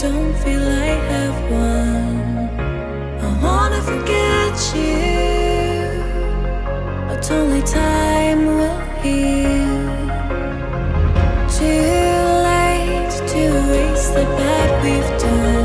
Don't feel I have won. I wanna forget you, but only time will heal. Too late to erase the bad we've done.